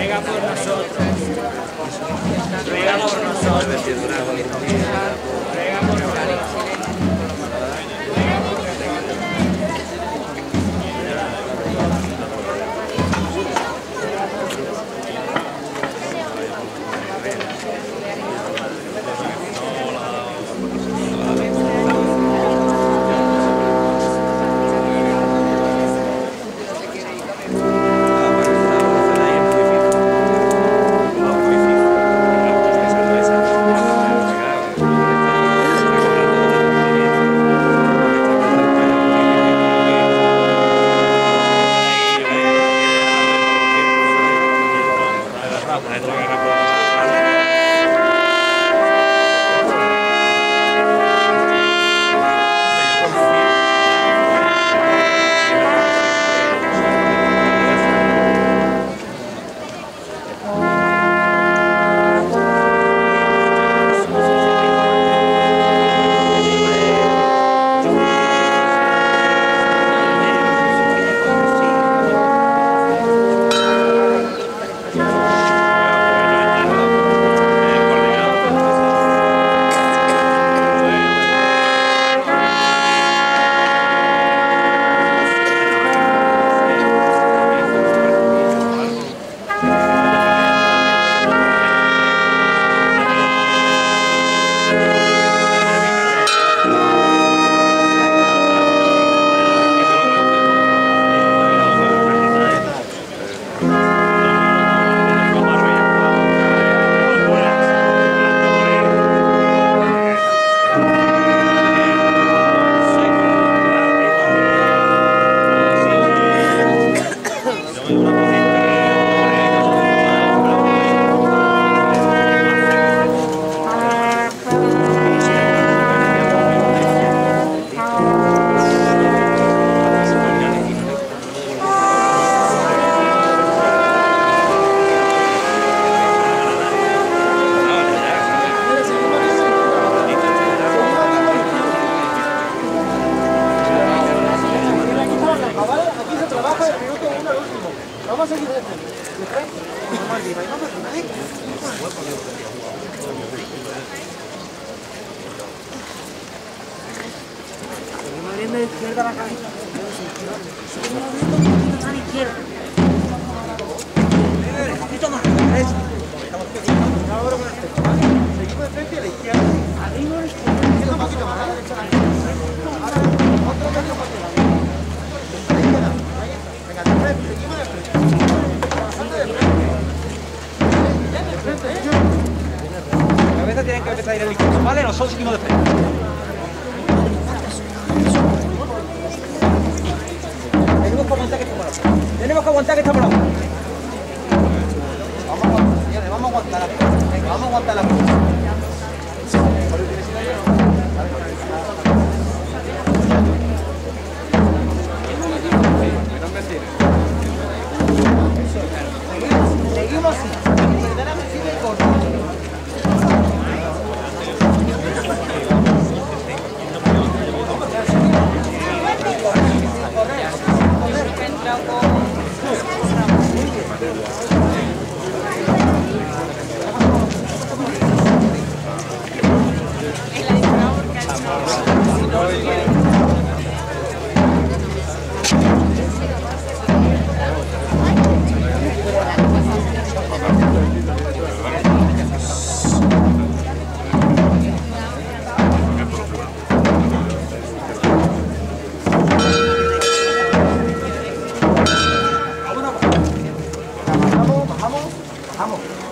Ruega por nosotros. Ruega por nosotros. Vamos a seguir. De izquierda la cabeza. De la izquierda. Un poquito más. Seguimos de frente a la izquierda. La. Un poquito más a la derecha. ¿Vale? Nosotros seguimos de frente. Tenemos que aguantar que estamos locos. Tenemos que aguantar que estamos locos. Vamos a aguantar, señores, vamos a aguantar la vamos a aguantar la 寒く